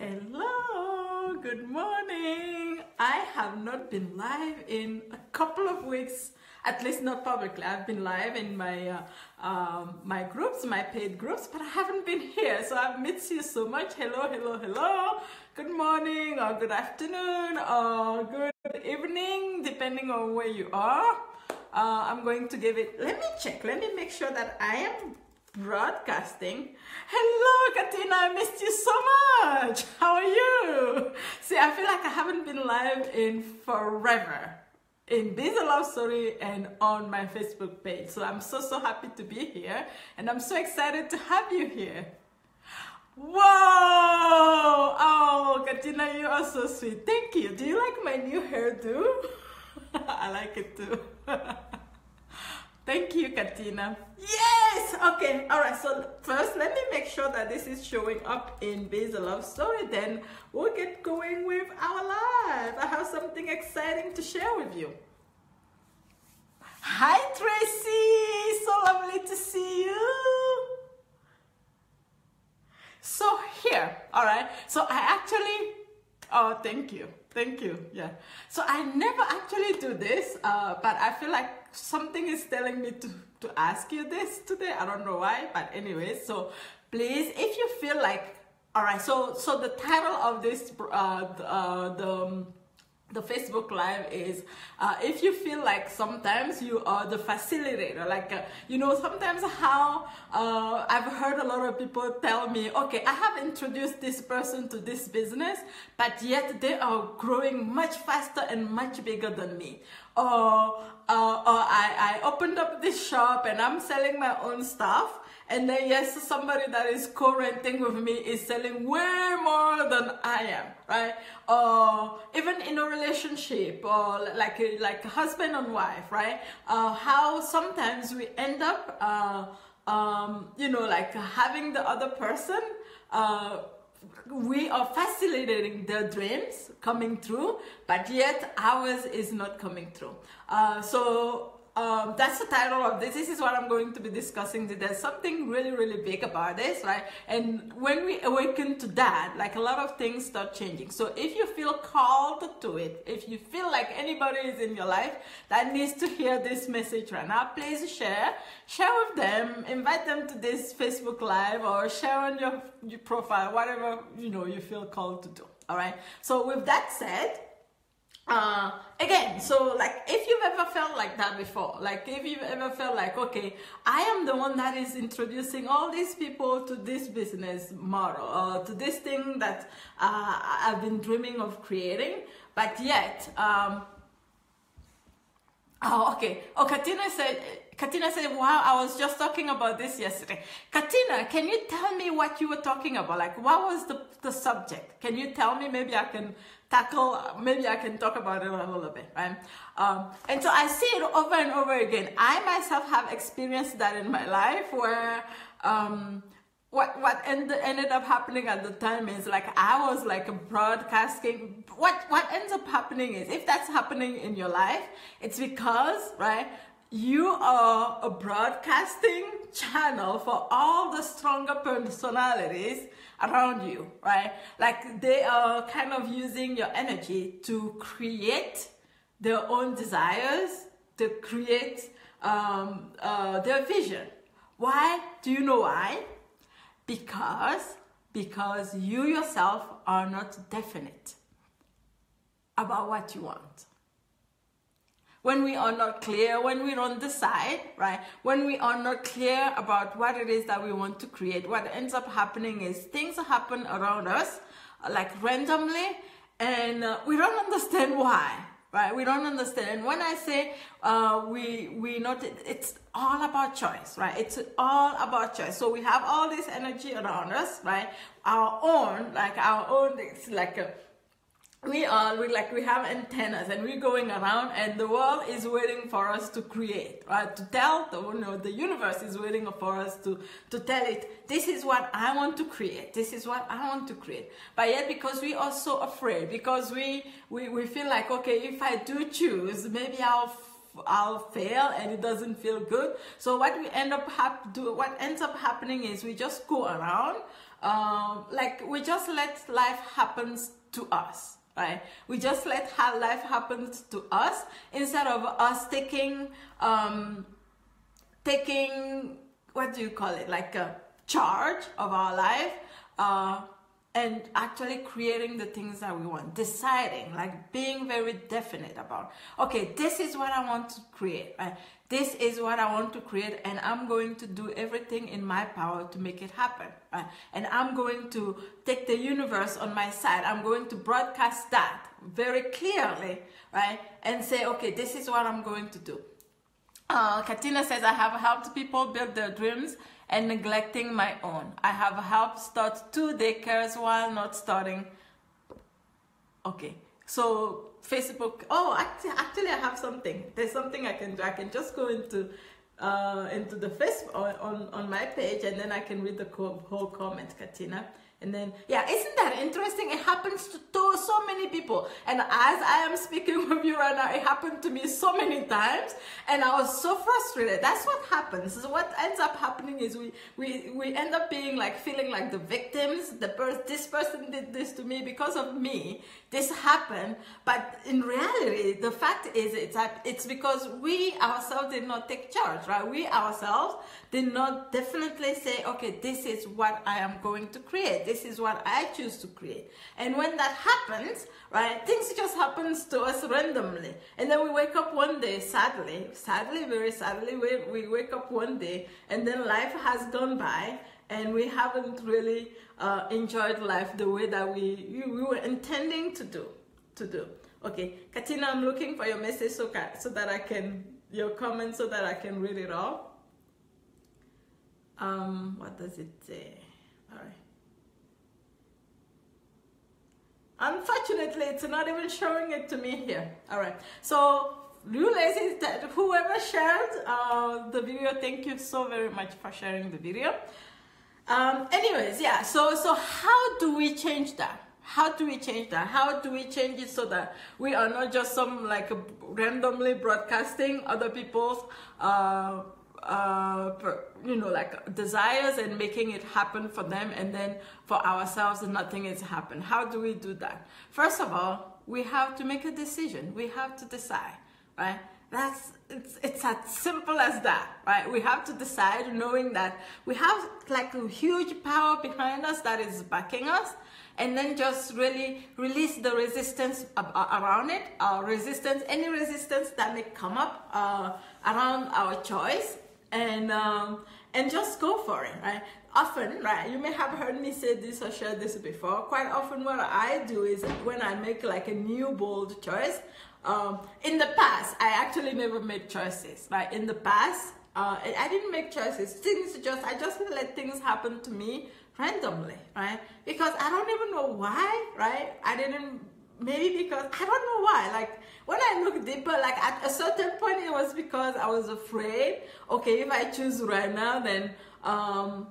Hello, good morning. I have not been live in a couple of weeks, at least not publicly. I've been live in my uh, um, my groups, my paid groups, but I haven't been here. So I've missed you so much. Hello, hello, hello. Good morning, or good afternoon, or good evening, depending on where you are. Uh, I'm going to give it. Let me check. Let me make sure that I am broadcasting. Hello, Katina, I missed you so much. How are you? See, I feel like I haven't been live in forever in Busy Love Story and on my Facebook page. So I'm so, so happy to be here and I'm so excited to have you here. Whoa! Oh, Katina, you are so sweet. Thank you. Do you like my new hairdo? I like it too. Thank you, Katina. Yes! Okay, all right. So first, let me make sure that this is showing up in Busy Love Story. Then we'll get going with our live. I have something exciting to share with you. Hi, Tracy. So lovely to see you. So here, all right. So I actually, oh, thank you. Thank you. Yeah. So I never actually do this, uh, but I feel like something is telling me to, to ask you this today. I don't know why, but anyway, so please, if you feel like, all right, so, so the title of this, uh, uh, the, um, the Facebook Live is uh, if you feel like sometimes you are the facilitator, like, uh, you know, sometimes how uh, I've heard a lot of people tell me, okay, I have introduced this person to this business, but yet they are growing much faster and much bigger than me. Or, uh, or I, I opened up this shop and I'm selling my own stuff and then yes, somebody that is co-renting with me is selling way more than I am, right? Or even in a relationship, or like a, like husband and wife, right? Uh, how sometimes we end up, uh, um, you know, like having the other person. Uh, we are facilitating their dreams coming through, but yet ours is not coming through. Uh, so um, that's the title of this. This is what I'm going to be discussing today. There's something really, really big about this, right? And when we awaken to that, like a lot of things start changing. So if you feel called to it, if you feel like anybody is in your life that needs to hear this message right now, please share. Share with them, invite them to this Facebook Live or share on your, your profile, whatever, you know, you feel called to do. All right. So with that said, uh, again, so like if you've ever felt like that before, like if you've ever felt like, okay, I am the one that is introducing all these people to this business model or to this thing that uh, I've been dreaming of creating, but yet, um, oh, okay. Oh, Katina said, Katina said, wow, I was just talking about this yesterday. Katina, can you tell me what you were talking about? Like, what was the, the subject? Can you tell me? Maybe I can tackle, maybe I can talk about it a little bit, right? Um, and so I see it over and over again. I myself have experienced that in my life where um, what what end, ended up happening at the time is like I was like a broadcasting. What what ends up happening is if that's happening in your life, it's because right you are a broadcasting channel for all the stronger personalities around you, right? Like they are kind of using your energy to create their own desires, to create um, uh, their vision. Why? Do you know why? Because because you yourself are not definite about what you want when we are not clear, when we're on the side, right? When we are not clear about what it is that we want to create, what ends up happening is things happen around us like randomly and uh, we don't understand why right? We don't understand. When i say uh, we we not it's all about choice right? It's all about choice. So we have all this energy around us right? Our own like our own it's like a we are we like we have antennas and we're going around and the world is waiting for us to create right? To tell the you know the universe is waiting for us to to tell it this is what i want to create. This is what i want to create. But yet because we are so afraid because we we, we feel like okay if i do choose maybe i'll I'll fail and it doesn't feel good. So what we end up have do what ends up happening is we just go around um, like we just let life happen to us right? We just let how life happens to us instead of us taking um taking what do you call it? Like a charge of our life uh and actually creating the things that we want deciding like being very definite about okay this is what i want to create right? This is what i want to create and i'm going to do everything in my power to make it happen right? And i'm going to take the universe on my side. I'm going to broadcast that very clearly right? And say okay this is what i'm going to do. Uh, Katina says, I have helped people build their dreams and neglecting my own. I have helped start two daycares while not starting. Okay, so Facebook. Oh, actually, actually, I have something. There's something I can do. I can just go into uh, into the Facebook on, on, on my page and then I can read the whole comment, Katina. And then, yeah, isn't that interesting? It happens to, to, so many people. And as I am speaking with you right now, it happened to me so many times. And I was so frustrated. That's what happens. So what ends up happening is we, we, we end up being like, feeling like the victims. The per- this person did this to me because of me. This happened. But in reality, the fact is it's, it's because we ourselves did not take charge, right? We ourselves did not definitely say, okay, this is what I am going to create this is what I choose to create. And when that happens, right, things just happens to us randomly. And then we wake up one day, sadly, sadly, very sadly, we, we wake up one day and then life has gone by and we haven't really uh, enjoyed life the way that we, we were intending to do, to do. Okay, Katina, I'm looking for your message so, so that I can, your comment so that I can read it all. Um, what does it say? All right. Unfortunately, it's not even showing it to me here. All right. So, you ladies, that whoever shared uh, the video, thank you so very much for sharing the video. Um, anyways, yeah. So, so how do we change that? How do we change that? How do we change it so that we are not just some like randomly broadcasting other people's uh, uh, you know, like desires and making it happen for them, and then for ourselves, nothing is happen. How do we do that? First of all, we have to make a decision. We have to decide, right? That's it's it's as simple as that, right? We have to decide, knowing that we have like a huge power behind us that is backing us, and then just really release the resistance around it, our resistance, any resistance that may come up uh, around our choice, and um, and just go for it, right? Often, right? You may have heard me say this or share this before. Quite often, what I do is when I make like a new bold choice. Um, in the past, I actually never made choices. Like In the past, uh, I didn't make choices. Things just I just let things happen to me randomly, right? Because I don't even know why, right? I didn't maybe because I don't know why. Like when I look deeper, like at a certain point, it was because I was afraid. Okay, if I choose right now, then um,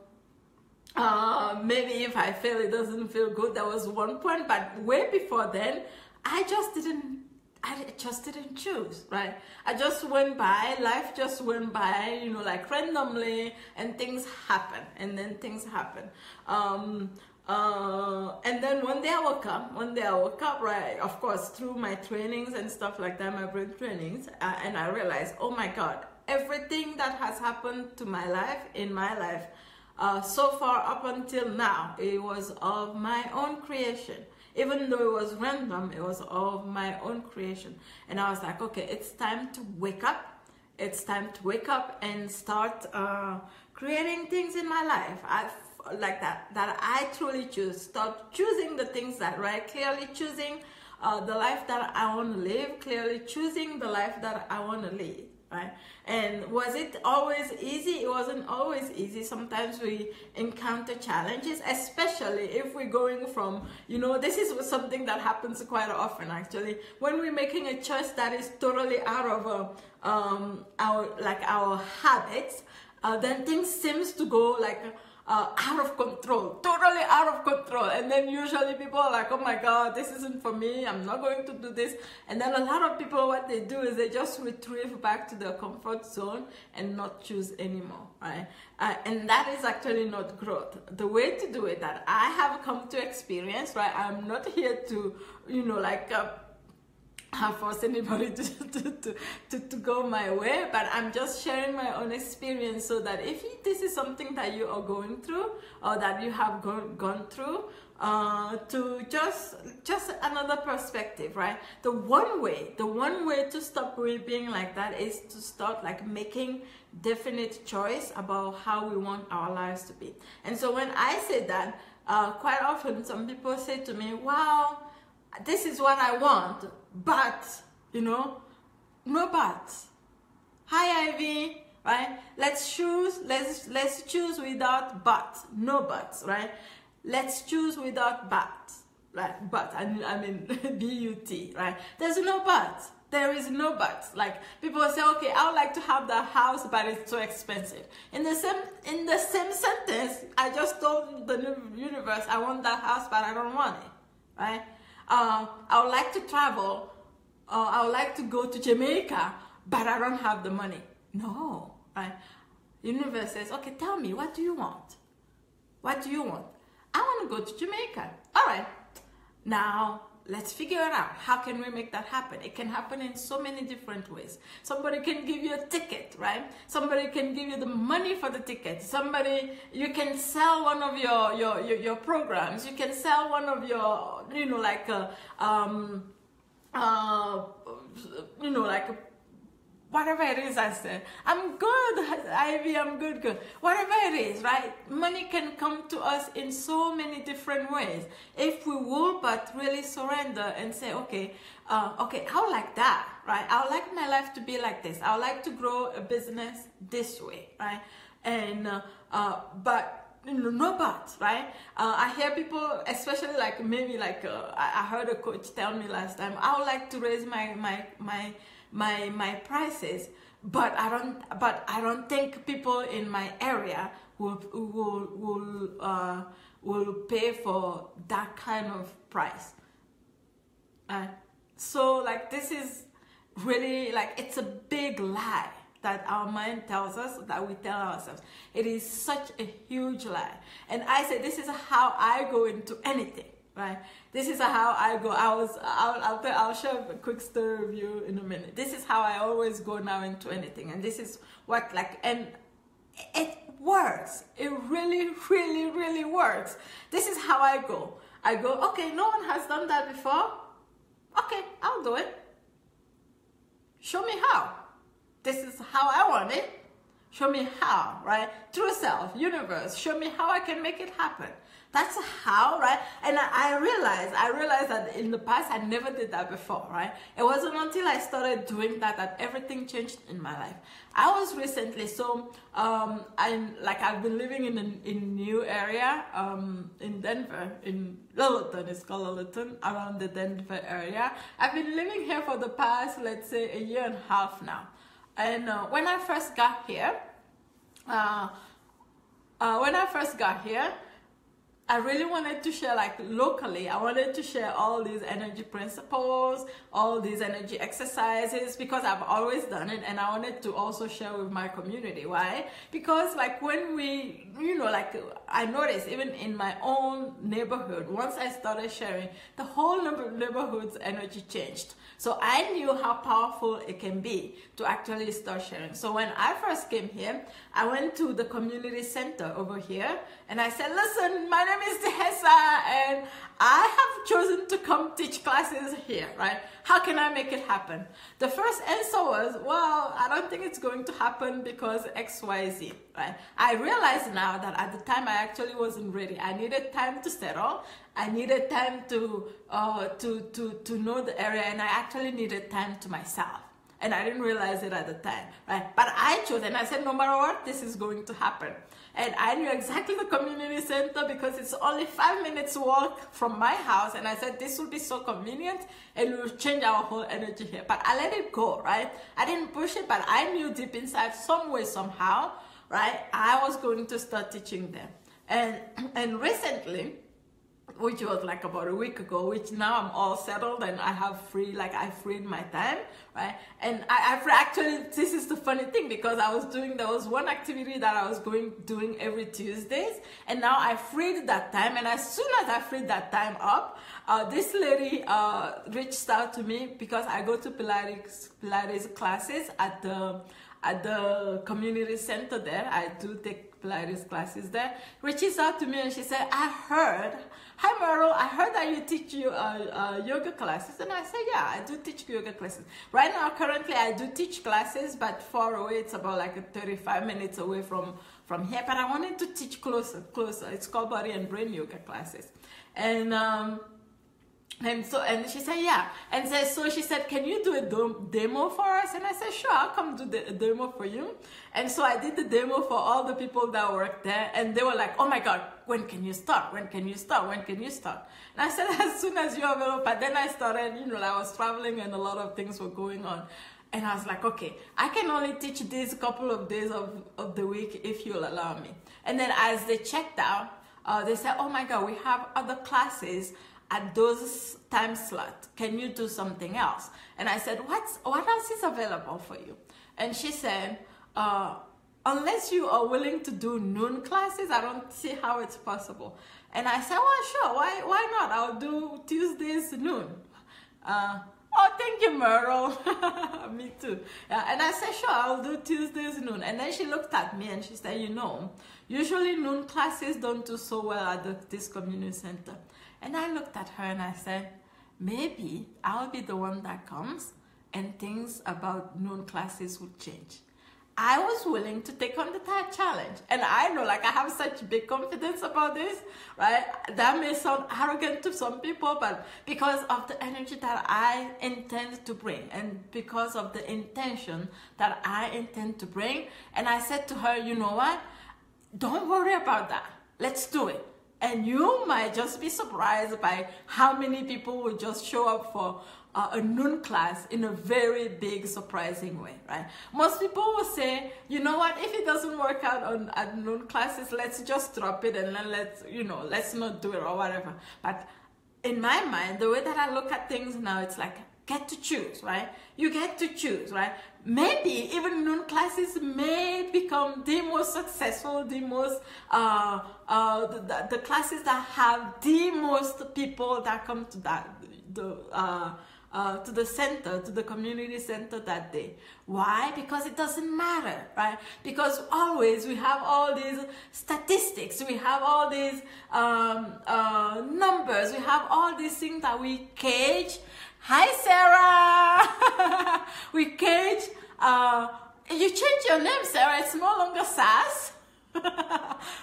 uh, maybe if I fail, it doesn't feel good. That was one point, but way before then, I just didn't. I just didn't choose, right? I just went by, life just went by, you know, like randomly, and things happen, and then things happen. Um, uh, and then one day I woke up, one day I woke up, right, of course, through my trainings and stuff like that, my brain trainings, uh, and I realized, oh my God, everything that has happened to my life, in my life, uh, so far up until now, it was of my own creation. Even though it was random, it was of my own creation. And I was like, okay, it's time to wake up. It's time to wake up and start uh, creating things in my life. I like that that I truly choose. Start choosing the things that right, clearly choosing uh, the life that I want to live, clearly choosing the life that I want to lead. Right? And was it always easy? It wasn't always easy. Sometimes we encounter challenges, especially if we're going from, you know, this is something that happens quite often actually. When we're making a choice that is totally out of uh, um, our, like our habits, uh, then things seems to go like uh, out of control, totally out of control. And then usually people are like, oh my God, this isn't for me. I'm not going to do this. And then a lot of people, what they do is they just retrieve back to their comfort zone and not choose anymore, right? Uh, and that is actually not growth. The way to do it that I have come to experience, right? I'm not here to, you know, like, uh, force anybody to, to, to, to, to go my way, but I'm just sharing my own experience so that if this is something that you are going through or that you have gone, gone through, uh, to just just another perspective, right? The one way, the one way to stop being like that is to start like making definite choice about how we want our lives to be. And so when I say that, uh, quite often some people say to me, "Wow, this is what I want." But, you know, no but. Hi Ivy, right? Let's choose, let's let's choose without but, no buts, right? Let's choose without but, right? But, I mean, I mean B-U-T, right? There's no but. There is no but. Like people say, okay, I would like to have the house, but it's too expensive. In the same in the same sentence, I just told the universe, I want that house, but I don't want it, right? Uh, I would like to travel, uh, I would like to go to Jamaica, but I don't have the money. No, right? Universe says, okay, tell me, what do you want? What do you want? I want to go to Jamaica. All right. Now, let's figure it out. How can we make that happen? It can happen in so many different ways. Somebody can give you a ticket, right? Somebody can give you the money for the ticket. Somebody, you can sell one of your, your, your, your programs. You can sell one of your, you know, like, a, um, uh, you know, like a whatever it is I said. I'm good, Ivy, I'm good, good. Whatever it is, right? Money can come to us in so many different ways. If we will but really surrender and say, okay, uh, okay, I would like that, right? I would like my life to be like this. I would like to grow a business this way, right? And, uh, uh, but no but right uh, i hear people especially like maybe like uh, I, I heard a coach tell me last time i would like to raise my my my my my prices but i don't but i don't think people in my area will will will uh, will pay for that kind of price. Uh, so like this is really like it's a big lie that our mind tells us that we tell ourselves. It is such a huge lie. And i say this is how i go into anything right? This is how I go. I was, I'll, I'll, I'll share a quick story with you in a minute. This is how I always go now into anything. And this is what like, and it works. It really, really, really works. This is how I go. I go, okay, no one has done that before. Okay, I'll do it. Show me how. This is how I want it. Show me how, right? True self, universe, show me how I can make it happen. That's how, right? And I, I realized, I realized that in the past I never did that before, right? It wasn't until I started doing that that everything changed in my life. I was recently so um, I'm like I've been living in a in new area um, in Denver in Littleton. It's called Littleton around the Denver area. I've been living here for the past let's say a year and a half now. And uh, when I first got here, uh, uh, when I first got here, I really wanted to share like locally. I wanted to share all these energy principles, all these energy exercises because I've always done it and I wanted to also share with my community. Why? Because like when we, you know, like I noticed even in my own neighborhood, once I started sharing, the whole neighborhood's energy changed. So I knew how powerful it can be to actually start sharing. So when I first came here, I went to the community center over here and I said, listen, my name is Dihessa and I have chosen to come teach classes here, right? How can I make it happen? The first answer was, well, I don't think it's going to happen because XYZ, I realize now that at the time I actually wasn't ready. I needed time to settle. I needed time to, uh, to, to, to know the area and I actually needed time to myself and I didn't realize it at the time, right? But I chose and I said, no matter what, this is going to happen. And I knew exactly the community center because it's only five minutes walk from my house. And I said, this will be so convenient and it will change our whole energy here. But I let it go, right? I didn't push it, but I knew deep inside, some way, somehow, right? I was going to start teaching them. And and recently, which was like about a week ago, which now I'm all settled and I have free, like I freed my time, right? And I, I've actually, this is the funny thing because I was doing, there was one activity that I was going, doing every Tuesdays and now I freed that time. And as soon as I freed that time up, uh, this lady uh, reached out to me because I go to Pilates, Pilates classes at the, at the community center there. I do take Pilates classes there. Reaches out to me and she said, I heard hi Merle, I heard that you teach you uh, uh, yoga classes. And I said, yeah, I do teach yoga classes. Right now, currently, I do teach classes, but far away, it's about like 35 minutes away from, from here. But I wanted to teach closer, closer. It's called body and brain yoga classes. And, um, and so, and she said, yeah. And so, so she said, can you do a demo for us? And I said, sure, I'll come do the demo for you. And so I did the demo for all the people that worked there. And they were like, oh my God, when can you start? When can you start? When can you start? And I said, as soon as you're available. But then I started, you know, I was traveling and a lot of things were going on. And I was like, okay, I can only teach this couple of days of, of the week if you'll allow me. And then as they checked out, uh, they said, oh my God, we have other classes at those time slots, can you do something else? And I said, What's, what else is available for you? And she said, uh, unless you are willing to do noon classes, I don't see how it's possible. And I said, well, sure, why, why not? I'll do Tuesdays noon. Uh, oh, thank you, Merle. me too. Yeah, and I said, sure, I'll do Tuesdays noon. And then she looked at me and she said, you know, usually noon classes don't do so well at the, this community center. And I looked at her and I said, maybe I'll be the one that comes and things about noon classes would change. I was willing to take on the challenge. And I know, like, I have such big confidence about this, right? That may sound arrogant to some people, but because of the energy that I intend to bring and because of the intention that I intend to bring. And I said to her, you know what? Don't worry about that. Let's do it. And you might just be surprised by how many people will just show up for uh, a noon class in a very big, surprising way, right? Most people will say, you know what, if it doesn't work out on at noon classes, let's just drop it and then let's, you know, let's not do it or whatever. But in my mind, the way that I look at things now, it's like, get to choose, right? You get to choose, right? Maybe even noon classes may become the most successful, the most, uh, uh, the, the, classes that have the most people that come to that, the, uh, uh, to the center, to the community center that day. Why? Because it doesn't matter, right? Because always we have all these statistics, we have all these um, uh, numbers, we have all these things that we cage Hi, Sarah. we cage. Uh, you change your name, Sarah. It's no longer Sass.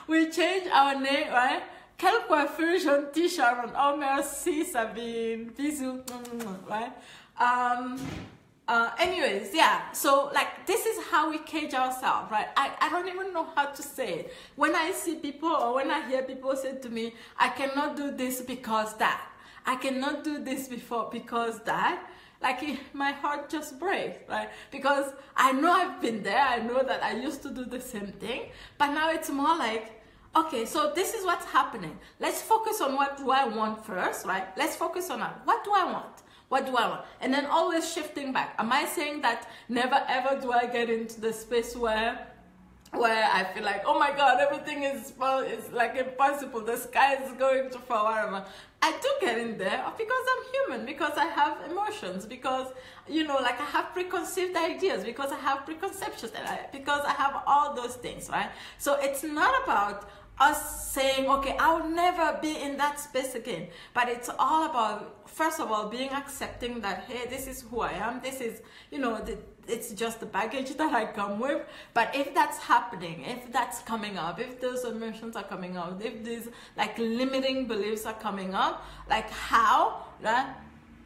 we change our name, right? Quelle coiffure gentille, Sharon. Oh, merci, Sabine. Bisous. Right? Um, uh, anyways, yeah. So, like, this is how we cage ourselves, right? I, I don't even know how to say it. When I see people or when I hear people say to me, I cannot do this because that I cannot do this before because that like my heart just breaks right? Because i know i've been there i know that i used to do the same thing but now it's more like okay so this is what's happening. Let's focus on what do i want first right? Let's focus on what do i want? What do i want? And then always shifting back. Am i saying that never ever do i get into the space where where I feel like, oh my God, everything is is like impossible. The sky is going to fall, whatever. I do get in there because I'm human, because I have emotions, because you know, like I have preconceived ideas, because I have preconceptions, because I have all those things, right? So it's not about us saying, okay, I'll never be in that space again. But it's all about, first of all, being accepting that, hey, this is who I am. This is, you know, the, it's just the baggage that I come with. But if that's happening, if that's coming up, if those emotions are coming up, if these like limiting beliefs are coming up, like how, right?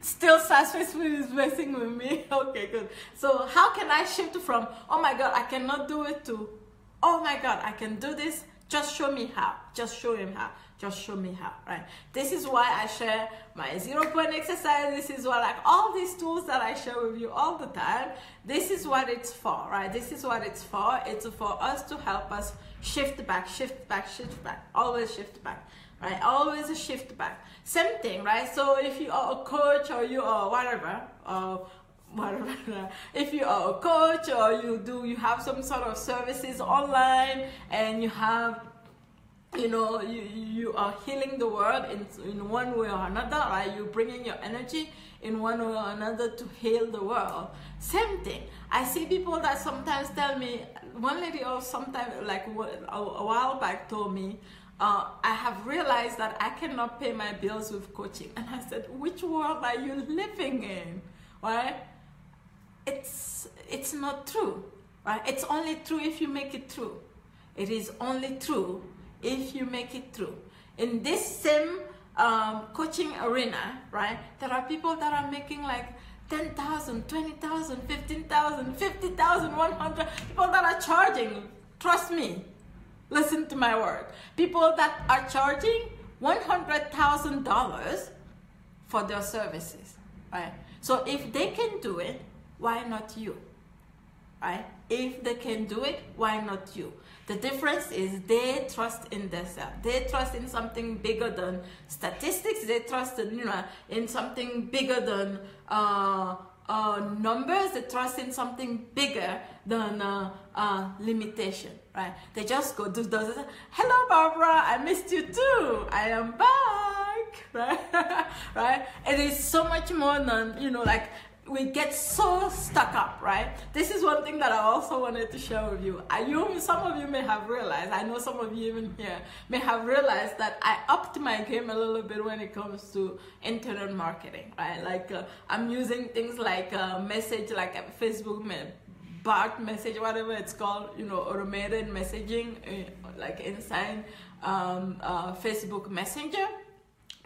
Still Sasha is messing with me. Okay, good. So how can I shift from, oh my God, I cannot do it to, oh my God, I can do this just show me how. Just show him how. Just show me how, right? This is why I share my zero point exercise. This is what, like, all these tools that I share with you all the time. This is what it's for, right? This is what it's for. It's for us to help us shift back, shift back, shift back, always shift back, right? Always shift back. Same thing, right? So if you are a coach or you are whatever, whatever, if you are a coach or you do, you have some sort of services online and you have you know you you are healing the world in in one way or another right you're bringing your energy in one way or another to heal the world same thing i see people that sometimes tell me one lady or sometime like a, a while back told me uh, I have realized that I cannot pay my bills with coaching. And I said, which world are you living in? Right? It's, it's not true. Right? It's only true if you make it true. It is only true if you make it true In this same um, coaching arena, right, there are people that are making like 10,000, 20,000, 15,000, 50,000, 100, people that are charging, trust me, listen to my word, people that are charging $100,000 for their services, right? So if they can do it, why not you, right? If they can do it, why not you? The difference is they trust in themselves. They trust in something bigger than statistics. They trust in, you know, in something bigger than uh, uh, numbers. They trust in something bigger than uh, uh limitation, right? They just go do those. Hello, Barbara. I missed you too. I am back, right? right? It is so much more than you know, like we get so stuck up, right? This is one thing that I also wanted to share with you. I, you. Some of you may have realized, I know some of you even here may have realized that I upped my game a little bit when it comes to internet marketing, right? Like uh, I'm using things like uh, message, like a Facebook bot message, whatever it's called, you know, automated messaging, uh, like inside um, uh, Facebook Messenger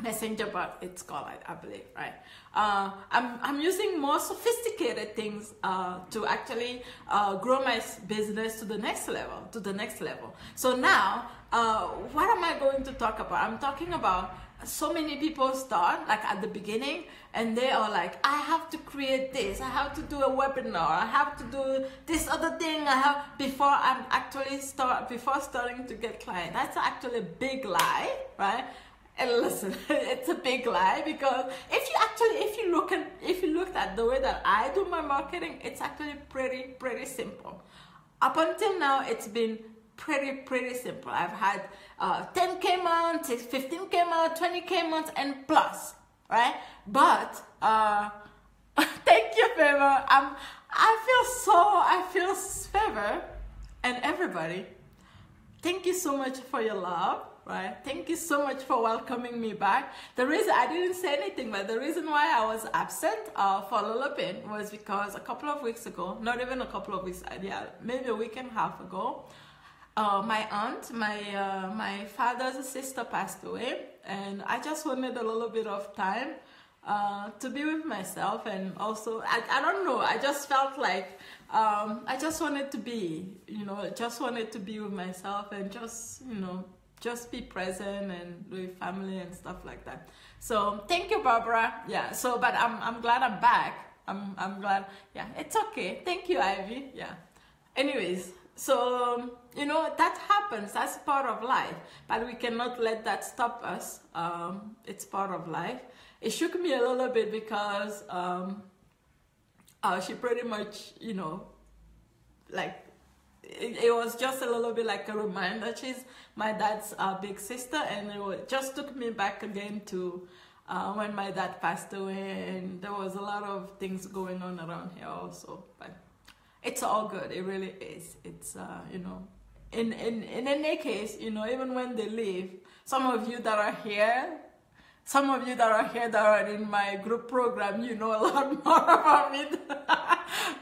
messenger bot it's called I, believe right uh, I'm, I'm using more sophisticated things uh, to actually uh, grow my business to the next level to the next level. So now uh, what am I going to talk about? I'm talking about so many people start like at the beginning and they are like i have to create this i have to do a webinar i have to do this other thing i have before i'm actually start before starting to get clients that's actually a big lie right and listen, it's a big lie because if you actually, if you look at, if you looked at the way that I do my marketing, it's actually pretty, pretty simple. Up until now, it's been pretty, pretty simple. I've had uh, 10k months, 15k months, 20k months, and plus, right? But uh, thank you, favor. I'm, I feel so, I feel favor, and everybody. Thank you so much for your love right? Thank you so much for welcoming me back. The reason I didn't say anything, but the reason why I was absent uh, for a little bit was because a couple of weeks ago, not even a couple of weeks, uh, yeah, maybe a week and a half ago, uh, my aunt, my uh, my father's sister passed away, and I just wanted a little bit of time uh, to be with myself, and also I, I don't know, I just felt like um, I just wanted to be, you know, just wanted to be with myself and just you know just be present and with family and stuff like that. So thank you, Barbara. Yeah. So, but I'm I'm glad I'm back. I'm I'm glad. Yeah, it's okay. Thank you, Ivy. Yeah. Anyways, so you know that happens. That's part of life. But we cannot let that stop us. Um, it's part of life. It shook me a little bit because um, uh, she pretty much, you know, like it, it, was just a little bit like a reminder. She's my dad's uh, big sister, and it just took me back again to uh, when my dad passed away, and there was a lot of things going on around here also. But it's all good. It really is. It's uh, you know, in in in any case, you know, even when they leave, some of you that are here some of you that are here that are in my group program, you know a lot more about me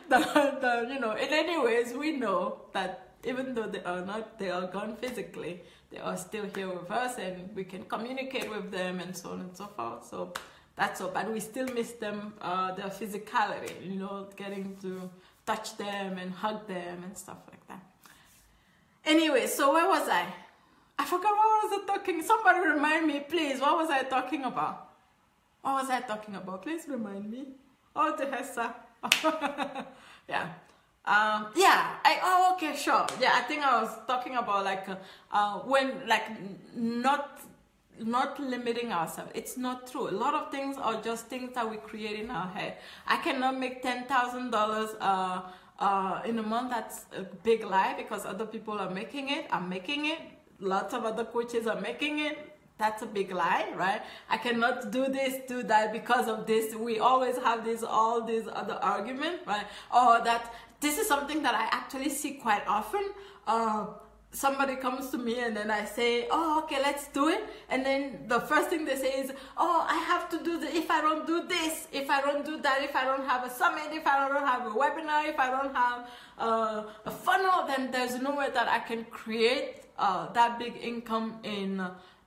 than, than, you know. In any ways, we know that even though they are not, they are gone physically, they are still here with us and we can communicate with them and so on and so forth. So that's all. But we still miss them, uh, their physicality, you know, getting to touch them and hug them and stuff like that. Anyway, so where was I? I forgot what I was I talking. Somebody remind me, please. What was I talking about? What was I talking about? Please remind me. Oh, the yeah. um yeah i oh okay sure yeah i think i was talking about like uh, uh when like not not limiting ourselves it's not true a lot of things are just things that we create in our head i cannot make ten thousand dollars uh uh in a month that's a big lie because other people are making it i'm making it lots of other coaches are making it that's a big lie right i cannot do this do that because of this we always have this all these other argument right or that this is something that I actually see quite often. Uh, somebody comes to me and then I say, oh, okay, let's do it. And then the first thing they say is, oh, I have to do this. If I don't do this, if I don't do that, if I don't have a summit, if I don't have a webinar, if I don't have uh, a funnel, then there's no way that I can create uh, that big income in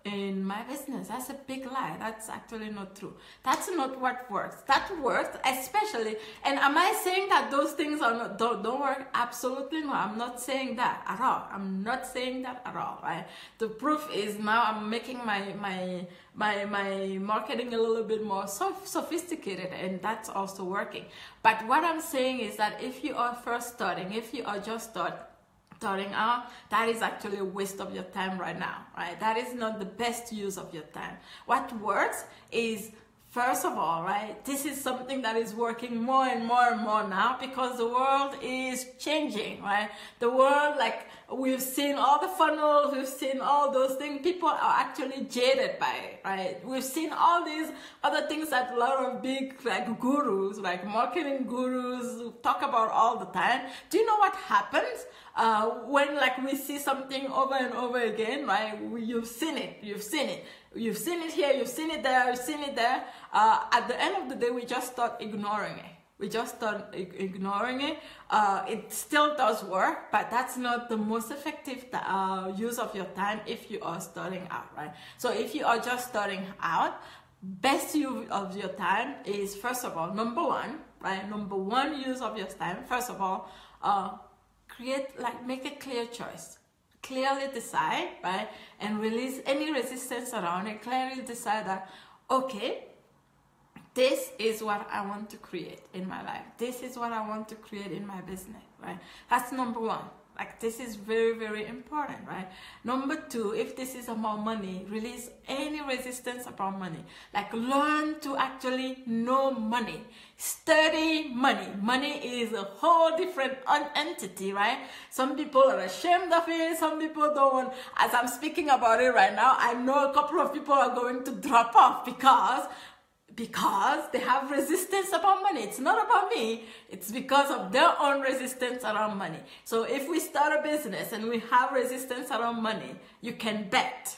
in my business. That's a big lie. That's actually not true. That's not what works. That works, especially. And am I saying that those things are not don't, don't work? Absolutely no. I'm not saying that at all. I'm not saying that at all. Right. The proof is now I'm making my my my my marketing a little bit more so sophisticated, and that's also working. But what I'm saying is that if you are first starting, if you are just starting starting out, that is actually a waste of your time right now, right? That is not the best use of your time. What works is First of all, right, this is something that is working more and more and more now because the world is changing, right? The world, like, we've seen all the funnels, we've seen all those things. People are actually jaded by it, right? We've seen all these other things that a lot of big, like, gurus, like marketing gurus talk about all the time. Do you know what happens? Uh, when like we see something over and over again, right? You've seen it, you've seen it You've seen it here, you've seen it there, you've seen it there. Uh, at the end of the day, we just start ignoring it. We just start ignoring it. Uh, it still does work, but that's not the most effective uh, use of your time if you are starting out, right? So if you are just starting out, best use of your time is first of all, number one, right? Number one use of your time, first of all, uh, create, like, make a clear choice clearly decide, right, and release any resistance around it, clearly decide that, okay, this is what I want to create in my life. This is what I want to create in my business, right? That's number one. Like this is very, very important, right? Number two, if this is about money, release any resistance about money. Like learn to actually know money. Study money. Money is a whole different entity, right? Some people are ashamed of it. Some people don't want, as I'm speaking about it right now, I know a couple of people are going to drop off because because they have resistance about money. It's not about me. It's because of their own resistance around money. So if we start a business and we have resistance around money, you can bet,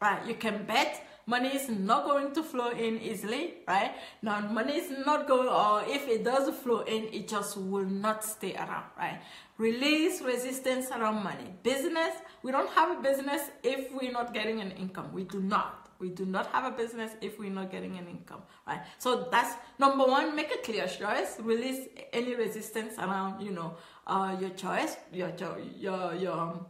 right? You can bet money is not going to flow in easily, right? Now money is not going, or if it does flow in, it just will not stay around, right? Release resistance around money. Business, we don't have a business if we're not getting an income. We do not. We do not have a business if we're not getting an income, right? So that's number one, make a clear choice, release any resistance around, you know, uh, your choice, your, your, your,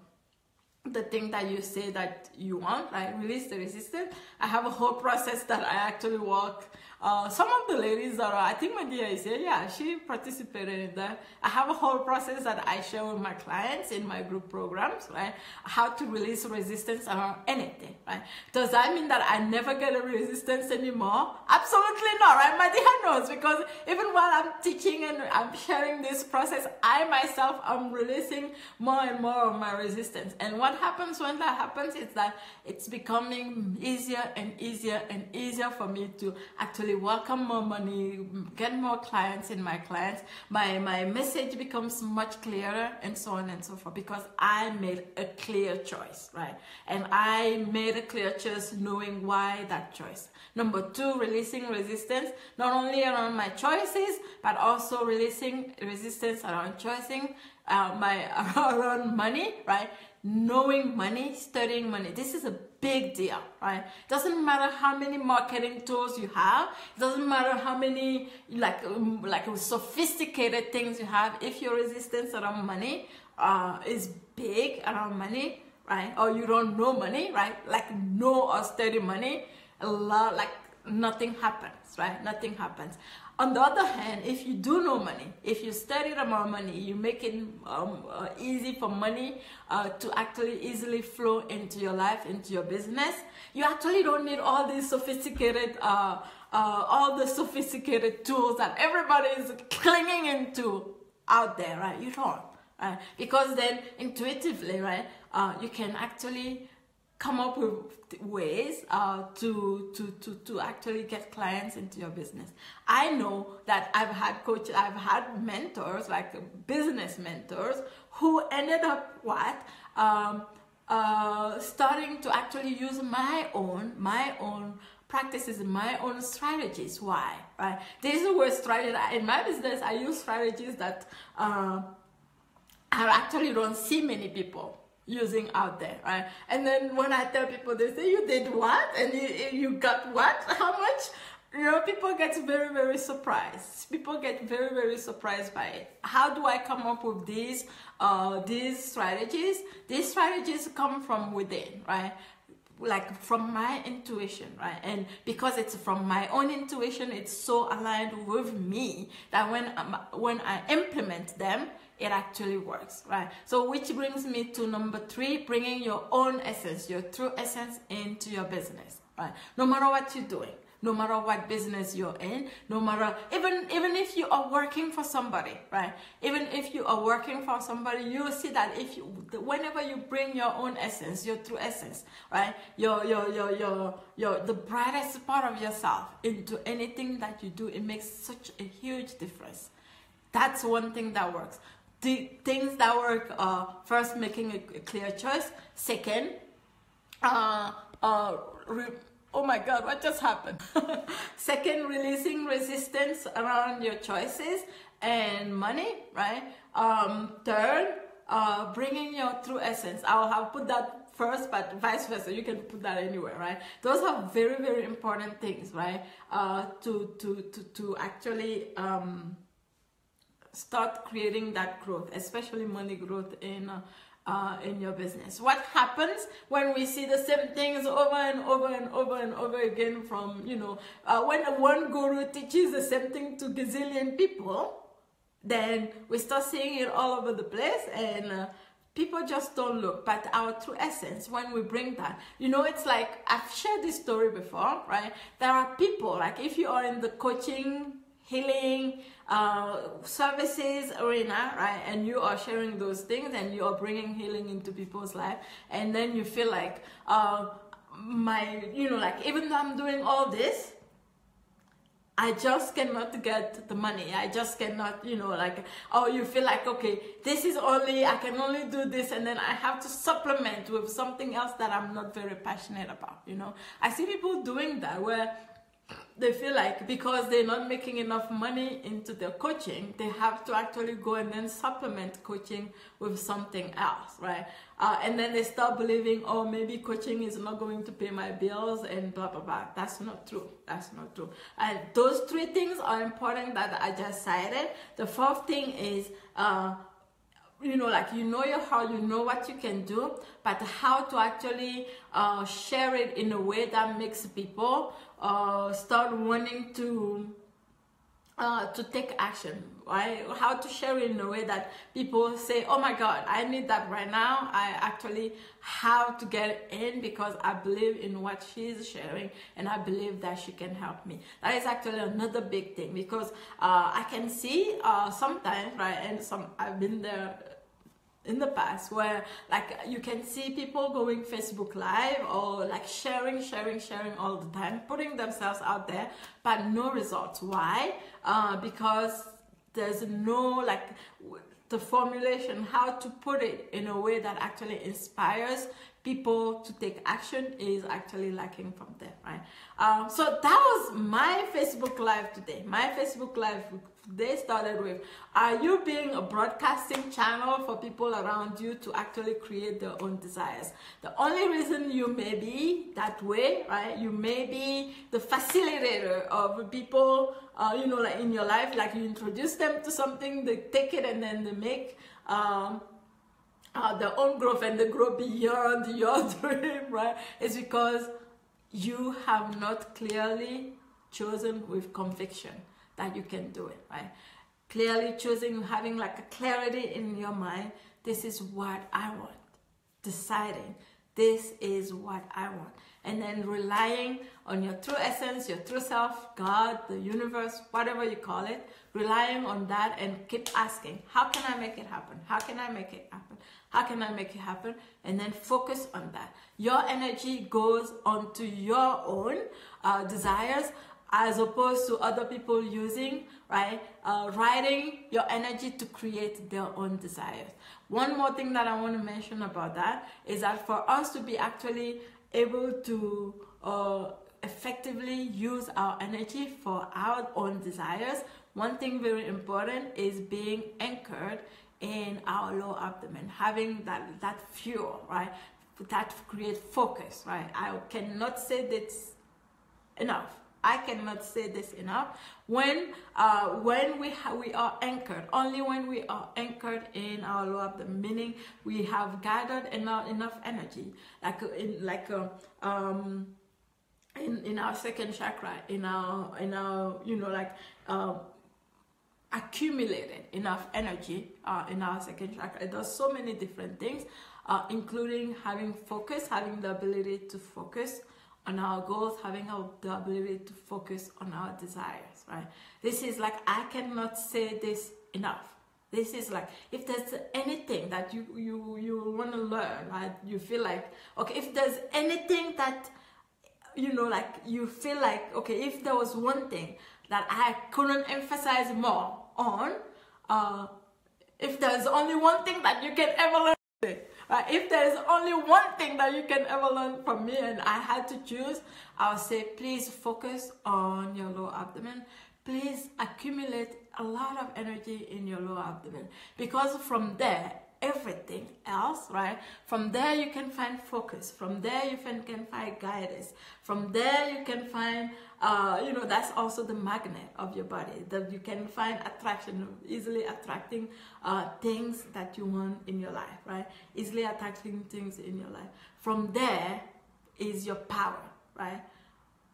the thing that you say that you want, like release the resistance. I have a whole process that I actually walk uh, some of the ladies are, I think my dear is here, yeah, she participated in that. I have a whole process that I share with my clients in my group programs, right? How to release resistance around anything, right? Does that mean that I never get a resistance anymore? Absolutely not, right? My dear knows because even while I'm teaching and I'm sharing this process, I myself am releasing more and more of my resistance. And what happens when that happens is that it's becoming easier and easier and easier for me to actually actually welcome more money, get more clients in my clients. My, my message becomes much clearer and so on and so forth because I made a clear choice, right? And I made a clear choice knowing why that choice. Number two, releasing resistance, not only around my choices, but also releasing resistance around choosing uh, my around money, right? Knowing money, studying money. This is a big deal, right? Doesn't matter how many marketing tools you have. It doesn't matter how many like um, like sophisticated things you have. If your resistance around money uh, is big around money, right? Or you don't know money, right? Like or study money, a lot like nothing happens, right? Nothing happens. On the other hand, if you do know money, if you study the more money, you make it um, uh, easy for money uh, to actually easily flow into your life, into your business. You actually don't need all these sophisticated, uh, uh all the sophisticated tools that everybody is clinging into out there, right? You don't, right? Because then intuitively, right, uh, you can actually come up with ways uh, to, to, to, to actually get clients into your business. I know that I've had coaches, I've had mentors, like business mentors, who ended up what? Um, uh, starting to actually use my own, my own practices, my own strategies. Why? Right? This is where strategy, in my business, I use strategies that uh, I actually don't see many people using out there, right? And then when I tell people, they say, you did what? And you, you got what? How much? You know, people get very, very surprised. People get very, very surprised by it. How do I come up with these, uh, these strategies? These strategies come from within, right? like from my intuition right and because it's from my own intuition it's so aligned with me that when um, when i implement them it actually works, right? So which brings me to number three, bringing your own essence, your true essence into your business, right? No matter what you're doing, no matter what business you're in, no matter, even, even if you are working for somebody, right? Even if you are working for somebody, you will see that if you, whenever you bring your own essence, your true essence, right? Your, your, your, your, your, the brightest part of yourself into anything that you do, it makes such a huge difference. That's one thing that works the things that work uh, first making a, a, clear choice. Second uh, uh, oh my god what just happened? Second releasing resistance around your choices and money right? Um, third uh, bringing your true essence. I'll have put that first but vice versa. You can put that anywhere right? Those are very very important things right? Uh, to to to to actually um, start creating that growth, especially money growth in uh, uh, in your business. What happens when we see the same things over and over and over and over again from, you know, uh, when one guru teaches the same thing to gazillion people, then we start seeing it all over the place and uh, people just don't look. But our true essence, when we bring that, you know, it's like I've shared this story before, right? There are people, like if you are in the coaching healing uh, services arena, right? And you are sharing those things and you are bringing healing into people's life. And then you feel like, uh, my, you know, like even though I'm doing all this, I just cannot get the money. I just cannot, you know, like, oh, you feel like, okay, this is only, I can only do this, and then I have to supplement with something else that I'm not very passionate about, you know. I see people doing that where they feel like because they're not making enough money into their coaching, they have to actually go and then supplement coaching with something else, right? Uh, and then they start believing, oh, maybe coaching is not going to pay my bills and blah, blah, blah. That's not true. That's not true. And those three things are important that I just cited. The fourth thing is, uh, you know like you know your how you know what you can do but how to actually uh, share it in a way that makes people uh, start wanting to uh, to take action right? How to share it in a way that people say oh my god i need that right now. I actually have to get in because i believe in what she's sharing and i believe that she can help me. That is actually another big thing because uh, i can see uh, sometimes right and some i've been there in the past where like you can see people going facebook live or like sharing sharing sharing all the time putting themselves out there but no results. Why? Uh, because there's no like the formulation how to put it in a way that actually inspires people to take action is actually lacking from there, right? Um, so that was my Facebook Live today. My Facebook Live they started with, are you being a broadcasting channel for people around you to actually create their own desires? The only reason you may be that way, right? You may be the facilitator of people, uh, you know, like in your life, like you introduce them to something, they take it and then they make um, uh, their own growth and they grow beyond your dream, right? It's because you have not clearly chosen with conviction that you can do it, right? Clearly choosing, having like a clarity in your mind, this is what I want. Deciding, this is what I want. And then relying on your true essence, your true self, God, the universe, whatever you call it, relying on that and keep asking, how can I make it happen? How can I make it happen? How can I make it happen? And then focus on that. Your energy goes onto your own uh, desires as opposed to other people using, right, uh, writing your energy to create their own desires. One more thing that I want to mention about that is that for us to be actually able to uh, effectively use our energy for our own desires, one thing very important is being anchored in our lower abdomen, having that, that fuel, right? That create focus, right? I cannot say this enough. I cannot say this enough. When uh, when we we are anchored, only when we are anchored in our lower the meaning we have gathered enough enough energy, like in like a, um, in in our second chakra, in our in our you know like. Uh, accumulated enough energy uh, in our second chakra. It does so many different things, uh, including having focus, having the ability to focus on our goals, having our, the ability to focus on our desires, right? This is like, I cannot say this enough. This is like, if there's anything that you, you, you want to learn, right? You feel like, okay, if there's anything that, you know, like you feel like, okay, if there was one thing that I couldn't emphasize more on, uh, if there's only one thing that you can ever learn, right? If there's only one thing that you can ever learn from me and I had to choose, I'll say please focus on your lower abdomen. Please accumulate a lot of energy in your lower abdomen because from there everything else, right? From there you can find focus. From there you can, can find guidance. From there you can find, uh, you know, that's also the magnet of your body. That you can find attraction, easily attracting uh, things that you want in your life, right? Easily attracting things in your life. From there is your power, right?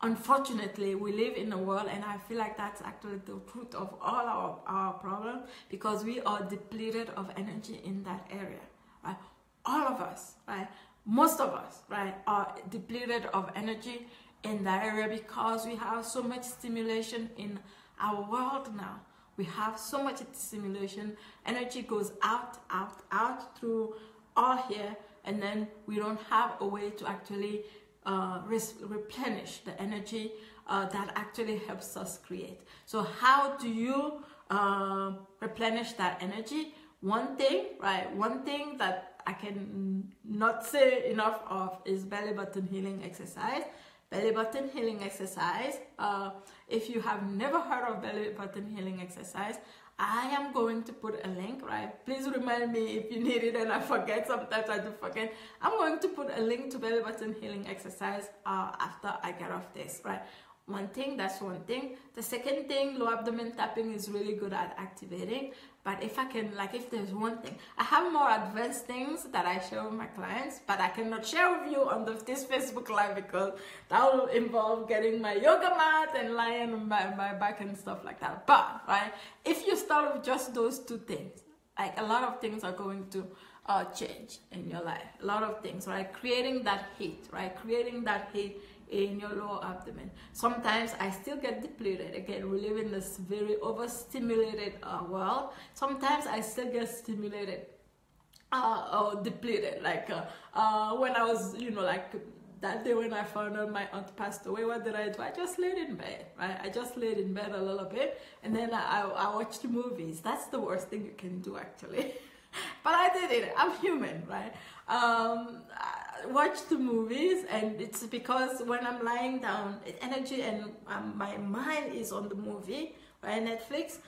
Unfortunately we live in a world and i feel like that's actually the root of all our, our problems because we are depleted of energy in that area right? All of us right? Most of us right are depleted of energy in that area because we have so much stimulation in our world now. We have so much stimulation. Energy goes out out out through all here and then we don't have a way to actually uh, replenish the energy uh, that actually helps us create. So how do you uh, replenish that energy? One thing, right? One thing that I can not say enough of is belly button healing exercise. Belly button healing exercise. Uh, if you have never heard of belly button healing exercise, I am going to put a link, right? Please remind me if you need it and I forget. Sometimes I do forget. I'm going to put a link to belly button healing exercise uh, after I get off this, right? One thing, that's one thing. The second thing, low abdomen tapping is really good at activating. But if I can, like if there's one thing, I have more advanced things that I share with my clients, but I cannot share with you on the, this Facebook Live because that will involve getting my yoga mat and lying on my, my back and stuff like that. But, right, if you start with just those two things, like a lot of things are going to uh, change in your life. A lot of things, right? Creating that heat, right? Creating that heat in your lower abdomen. Sometimes I still get depleted. Again, we live in this very overstimulated uh, world. Sometimes I still get stimulated uh, or depleted. Like uh, uh, when I was, you know, like that day when I found out my aunt passed away, what did I do? I just laid in bed, right? I just laid in bed a little bit and then I, I watched movies. That's the worst thing you can do actually. but I did it. I'm human, right? Um, watch the movies and it's because when I'm lying down, energy and um, my mind is on the movie, right? Netflix,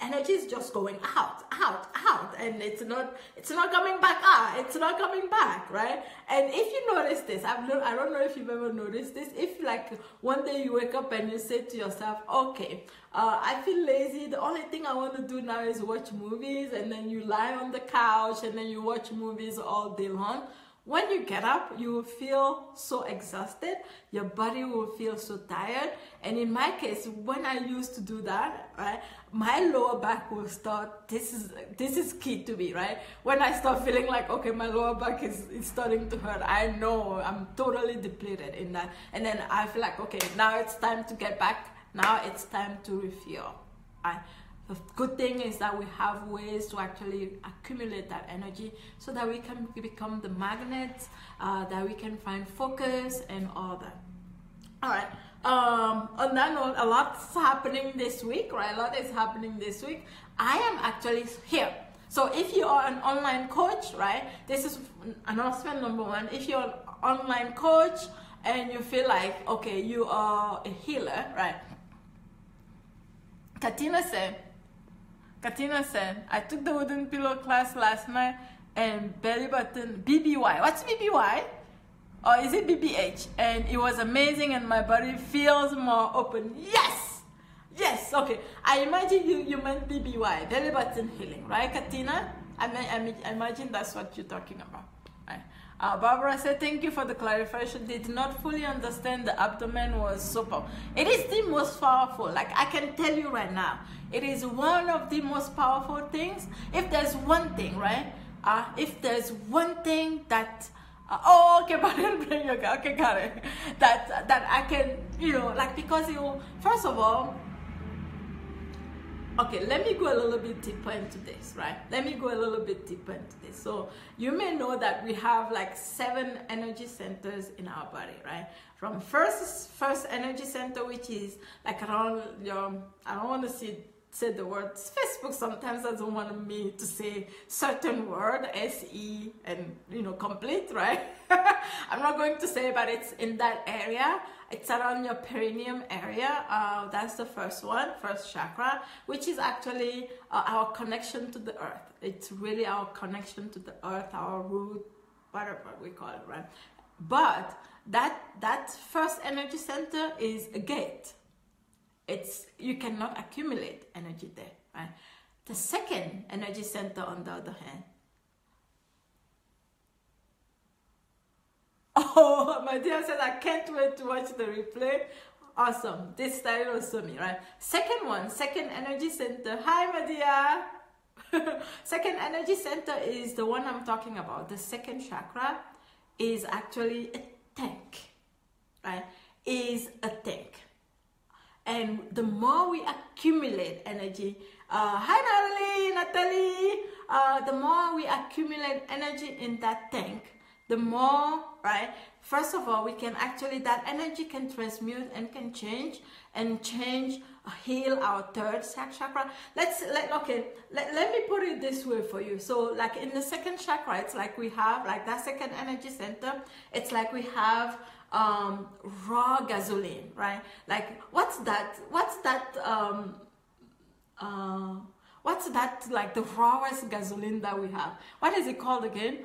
energy is just going out, out, out, and it's not, it's not coming back out. It's not coming back, right? And if you notice this, I've I don't know if you've ever noticed this. If like one day you wake up and you say to yourself, okay, uh, I feel lazy. The only thing I want to do now is watch movies, and then you lie on the couch and then you watch movies all day long when you get up, you will feel so exhausted. Your body will feel so tired. And in my case, when I used to do that, right, my lower back will start. This is this is key to me, right? When I start feeling like okay, my lower back is, is starting to hurt, I know I'm totally depleted in that. And then I feel like okay, now it's time to get back. Now it's time to refuel. I the good thing is that we have ways to actually accumulate that energy so that we can become the magnets, uh, that we can find focus and all that. All right. Um, on that note, a lot's happening this week, right? A lot is happening this week. I am actually here. So if you are an online coach, right? This is announcement number one. If you're an online coach and you feel like, okay, you are a healer, right? Katina said, Katina said, I took the wooden pillow class last night and belly button BBY. What's BBY? Or is it BBH? And it was amazing and my body feels more open. Yes! Yes, okay. I imagine you, you meant BBY, belly button healing, right, Katina? I, mean, I imagine that's what you're talking about. Uh, Barbara said, thank you for the clarification. Did not fully understand the abdomen was super. It is the most powerful. Like I can tell you right now, it is one of the most powerful things. If there's one thing, right? Uh, if there's one thing that uh, oh okay but bring yoga okay got it that that i can you know like because you first of all okay let me go a little bit deeper into this right let me go a little bit deeper into this so you may know that we have like seven energy centers in our body right from first first energy center which is like around your i don't want to see say the words facebook sometimes doesn't want me to say certain word se and you know complete right i'm not going to say but it's in that area it's around your perineum area. Uh, that's the first one, first chakra, which is actually uh, our connection to the earth. It's really our connection to the earth, our root, whatever we call it, right? But that that first energy center is a gate. It's you cannot accumulate energy there, right? The second energy center, on the other hand, Oh, my dear said, I can't wait to watch the replay. Awesome. This style also me, right? Second one, second energy center. Hi, my dear. second energy center is the one I'm talking about. The second chakra is actually a tank, right? Is a tank. And the more we accumulate energy, uh, hi Natalie, Natalie, uh, the more we accumulate energy in that tank, the more, right? First of all, we can actually, that energy can transmute and can change and change, uh, heal our third chakra. Let's, let, okay, let, let me put it this way for you. So like in the second chakra, it's like we have, like that second energy center, it's like we have um, raw gasoline, right? Like what's that, what's that, um, uh, what's that, like the rawest gasoline that we have? What is it called again?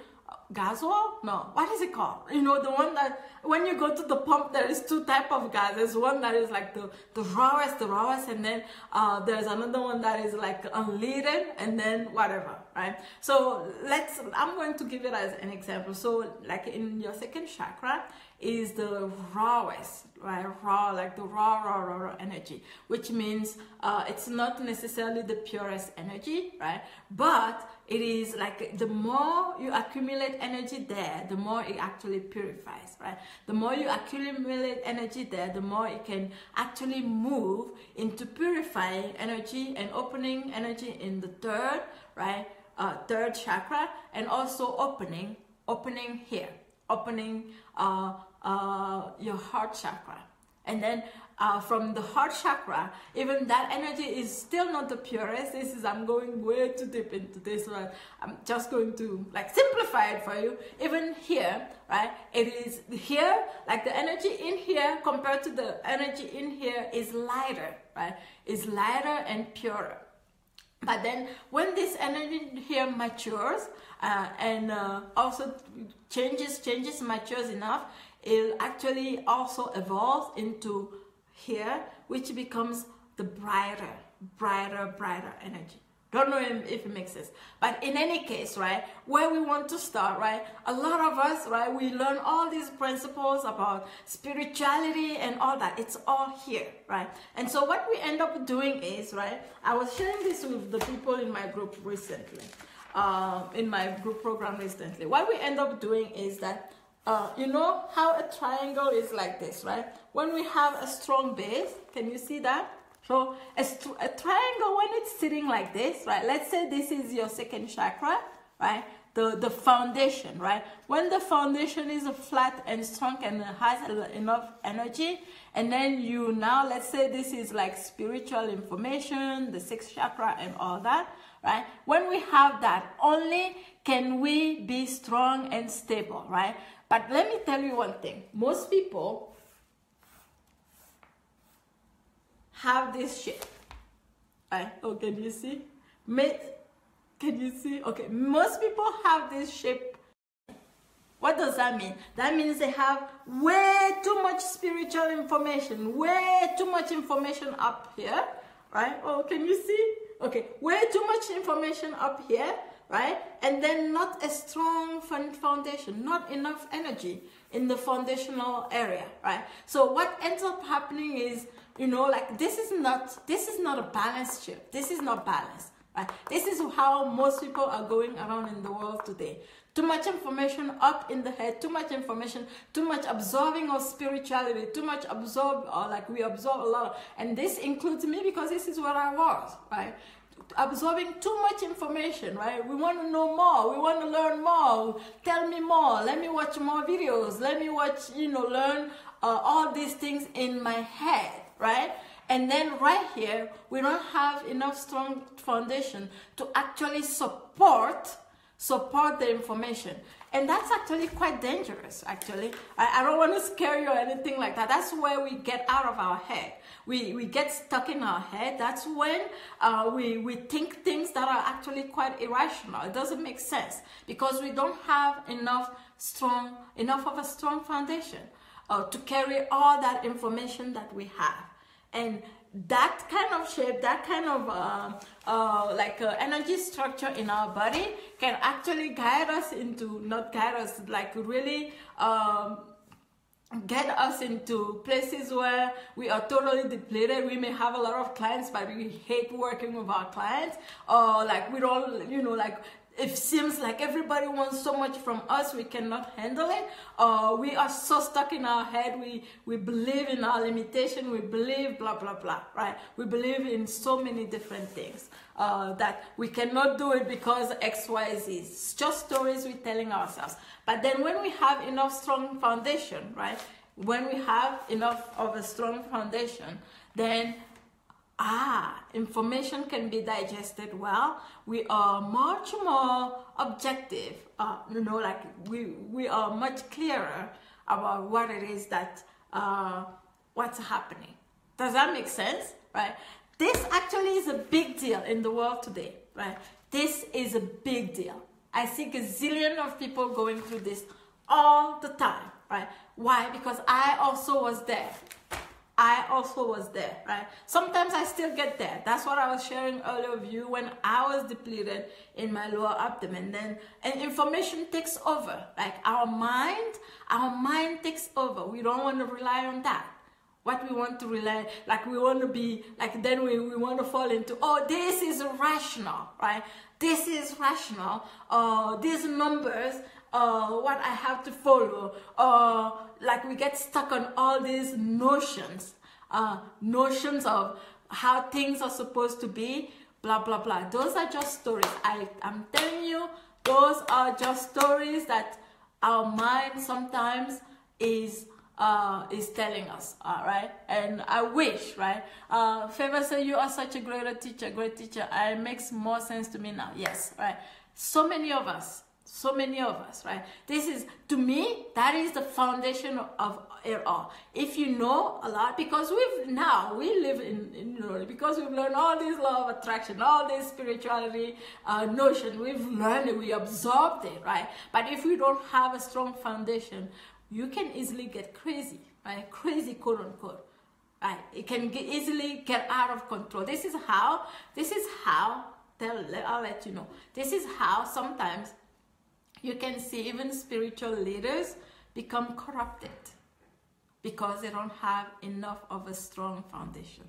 Gasol? No. What is it called? You know, the one that when you go to the pump, there is two type of gas. There's one that is like the, the rawest, the rawest, and then uh, there's another one that is like unleaded, and then whatever, right? So let's, I'm going to give it as an example. So like in your second chakra, is the rawest, right? Raw, like the raw, raw, raw, raw energy, which means uh, it's not necessarily the purest energy, right? But it is like the more you accumulate energy there, the more it actually purifies, right? The more you accumulate energy there, the more it can actually move into purifying energy and opening energy in the third, right? Uh, third chakra and also opening, opening here, opening uh, uh, your heart chakra. And then uh, from the heart chakra, even that energy is still not the purest. This is, I'm going way too deep into this, but I'm just going to like simplify it for you. Even here, right, it is here, like the energy in here compared to the energy in here is lighter, right? Is lighter and purer. But then when this energy here matures uh, and uh, also changes, changes, matures enough, it actually also evolves into here, which becomes the brighter, brighter, brighter energy, Don't know if it makes sense. But in any case, right, where we want to start, right, a lot of us, right, we learn all these principles about spirituality and all that. It's all here, right? And so what we end up doing is, right, I was sharing this with the people in my group recently, uh, in my group program recently. What we end up doing is that uh, you know how a triangle is like this, right? When we have a strong base, can you see that? So a, a triangle, when it's sitting like this, right? Let's say this is your second chakra, right? The, the foundation, right? When the foundation is flat and strong and has enough energy, and then you now, let's say this is like spiritual information, the sixth chakra and all that, right? When we have that, only can we be strong and stable, right? But let me tell you one thing. Most people have this shape. Right? Oh, can you see? Can you see? Okay, most people have this shape. What does that mean? That means they have way too much spiritual information, way too much information up here, right? Oh, can you see? Okay, way too much information up here, right? And then not a strong foundation, not enough energy in the foundational area, right? So what ends up happening is you know like this is not this is not a balanced ship this is not balanced right this is how most people are going around in the world today too much information up in the head too much information too much absorbing of spirituality too much absorb or like we absorb a lot and this includes me because this is where i was right absorbing too much information, right? We want to know more. We want to learn more. Tell me more. Let me watch more videos. Let me watch, you know, learn uh, all these things in my head right? And then right here, we don't have enough strong foundation to actually support support the information. And that's actually quite dangerous, actually. I, I don't want to scare you or anything like that. That's where we get out of our head. We, we get stuck in our head. That's when uh, we, we think things that are actually quite irrational. It doesn't make sense because we don't have enough strong, enough of a strong foundation uh, to carry all that information that we have and that kind of shape, that kind of uh, uh, like uh, energy structure in our body can actually guide us into, not guide us, like really um, get us into places where we are totally depleted. We may have a lot of clients, but we hate working with our clients, or like we don't, you know, like it seems like everybody wants so much from us we cannot handle it. Or we are so stuck in our head. We we believe in our limitation. We believe blah blah blah right? We believe in so many different things uh, that we cannot do it because xyz it's just stories we're telling ourselves. But then when we have enough strong foundation right? When we have enough of a strong foundation then ah, information can be digested well. We are much more objective. Uh, you know, like we we are much clearer about what it is that uh, what's happening. Does that make sense? Right? This actually is a big deal in the world today. Right? This is a big deal. I see a zillion of people going through this all the time. Right? Why? Because I also was there. I also was there, right? Sometimes I still get there. That's what I was sharing earlier with you when I was depleted in my lower abdomen. Then and information takes over. Like our mind, our mind takes over. We don't want to rely on that. What we want to rely, like we want to be, like then we, we want to fall into, oh, this is rational, right? This is rational. Uh, these numbers uh, what I have to follow, uh, like we get stuck on all these notions, uh, notions of how things are supposed to be, blah, blah, blah. Those are just stories. I, I'm telling you, those are just stories that our mind sometimes is uh, is telling us, all right? And I wish, right? Uh, Favor said, you are such a great teacher, great teacher. It makes more sense to me now. Yes, right? So many of us, so many of us right? This is to me that is the foundation of it all. If you know a lot because we've now we live in, in you because we've learned all this law of attraction all this spirituality uh, notion we've learned it we absorbed it right? But if we don't have a strong foundation you can easily get crazy right? Crazy quote unquote right? It can get easily get out of control. This is how this is how I'll let you know. This is how sometimes you can see even spiritual leaders become corrupted because they don't have enough of a strong foundation.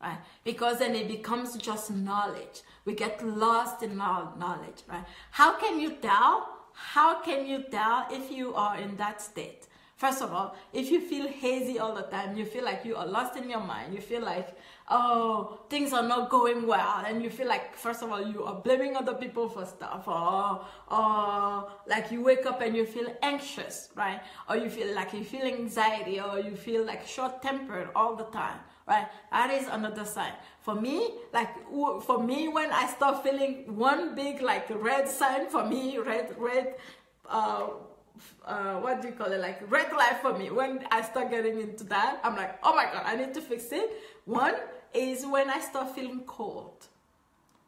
Right? Because then it becomes just knowledge. We get lost in knowledge, right? How can you tell? How can you tell if you are in that state? First of all, if you feel hazy all the time, you feel like you are lost in your mind, you feel like, oh, things are not going well, and you feel like, first of all, you are blaming other people for stuff, or, or like you wake up and you feel anxious, right? Or you feel like you feel anxiety, or you feel like short tempered all the time, right? That is another sign. For me, like, for me, when I start feeling one big, like, red sign, for me, red, red, uh, uh, what do you call it like red light for me when i start getting into that i'm like oh my god i need to fix it one is when i start feeling cold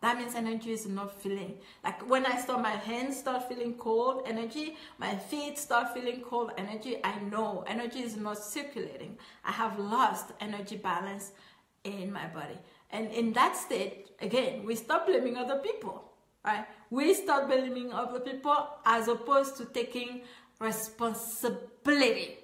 that means energy is not feeling like when i start my hands start feeling cold energy my feet start feeling cold energy i know energy is not circulating i have lost energy balance in my body and in that state again we stop blaming other people right? We start blaming other people as opposed to taking responsibility,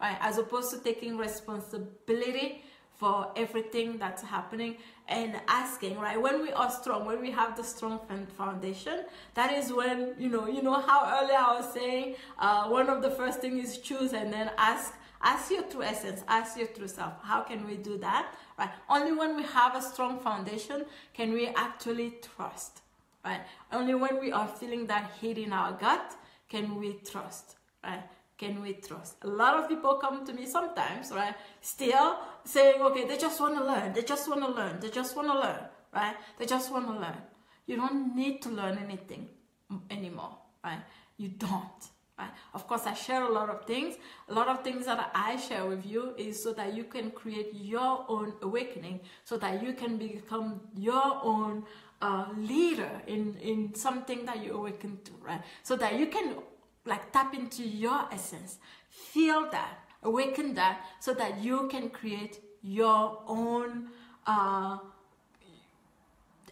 right? As opposed to taking responsibility for everything that's happening and asking right when we are strong when we have the strong foundation that is when you know you know how earlier i was saying uh, one of the first things is choose and then ask ask your true essence ask your true self how can we do that right only when we have a strong foundation can we actually trust right? Only when we are feeling that hit in our gut can we trust, right? Can we trust? A lot of people come to me sometimes, right? Still saying, okay, they just want to learn, they just want to learn, they just want to learn, right? They just want to learn. You don't need to learn anything anymore, right? You don't. Right? Of course, I share a lot of things. A lot of things that I share with you is so that you can create your own awakening, so that you can become your own uh, leader in, in something that you awaken to, right? So that you can like tap into your essence, feel that, awaken that, so that you can create your own uh,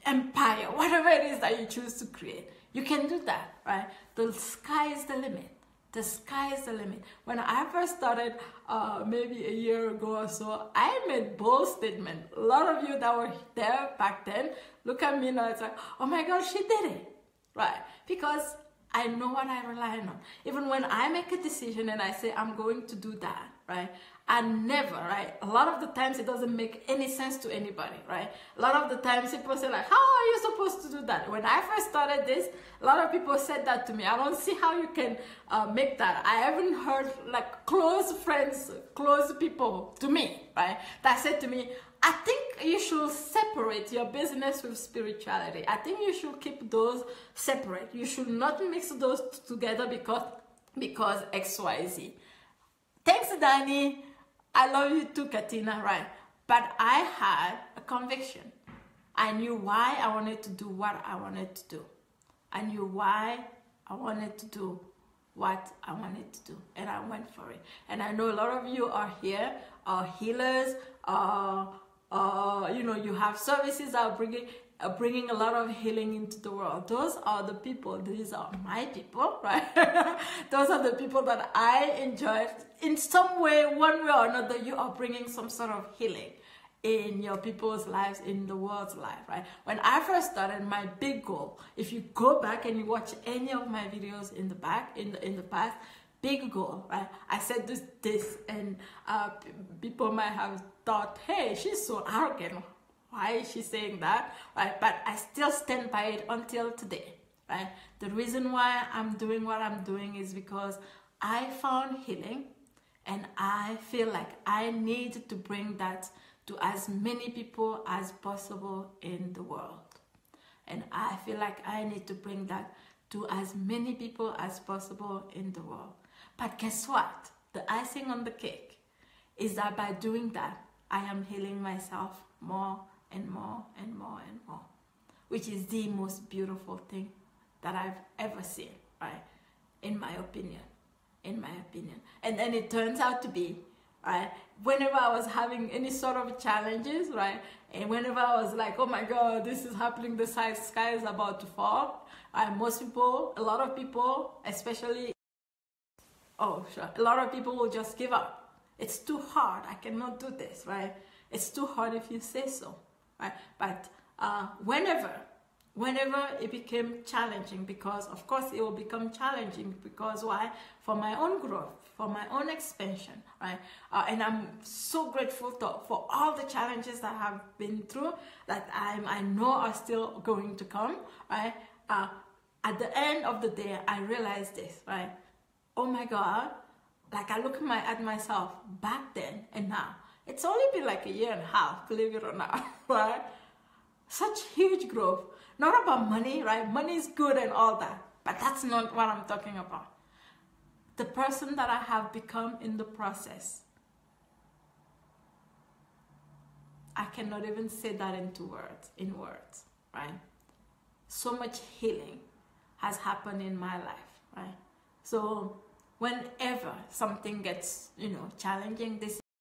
empire, whatever it is that you choose to create. You can do that, right? The sky is the limit. The sky is the limit. When I first started, uh, maybe a year ago or so, I made bold statement. A lot of you that were there back then, look at me now. It's like, oh my God, she did it, right? Because I know what I rely on. Even when I make a decision and I say I'm going to do that, right? I never, right? A lot of the times it doesn't make any sense to anybody, right? A lot of the times people say like, how are you supposed to do that? When I first started this, a lot of people said that to me. I don't see how you can uh, make that. I haven't heard like close friends, close people to me, right? That said to me, I think you should separate your business with spirituality. I think you should keep those separate. You should not mix those together because because XYZ. Thanks, Danny. I love you too, Katina, right? But I had a conviction. I knew why I wanted to do what I wanted to do. I knew why I wanted to do what I wanted to do, and I went for it. And I know a lot of you are here, are healers, are, uh, you know, you have services that are bringing uh, bringing a lot of healing into the world. Those are the people, these are my people, right? Those are the people that I enjoy. In some way, one way or another, you are bringing some sort of healing in your people's lives, in the world's life, right? When I first started, my big goal, if you go back and you watch any of my videos in the back, in the, in the past, big goal, right? I said this, this, and uh, people might have thought, hey, she's so arrogant. Why is she saying that? Right but i still stand by it until today right? The reason why i'm doing what i'm doing is because i found healing and i feel like i need to bring that to as many people as possible in the world. And i feel like i need to bring that to as many people as possible in the world but guess what the icing on the cake is that by doing that i am healing myself more and more and more and more, which is the most beautiful thing that I've ever seen, right? In my opinion, in my opinion. And then it turns out to be right? Whenever I was having any sort of challenges, right? And whenever I was like, oh my God, this is happening, the sky is about to fall, right? most people, a lot of people, especially, oh, sure, a lot of people will just give up. It's too hard. I cannot do this, right? It's too hard if you say so, right? But uh, whenever whenever it became challenging because of course it will become challenging because why for my own growth for my own expansion right uh, and i'm so grateful to, for all the challenges that i have been through that i'm i know are still going to come right uh, at the end of the day i realized this right oh my god like i look at my at myself back then and now it's only been like a year and a half believe it or not right such huge growth not about money, right? Money is good and all that, but that's not what I'm talking about. The person that I have become in the process. I cannot even say that into words, in words, right? So much healing has happened in my life, right? So whenever something gets, you know, challenging, this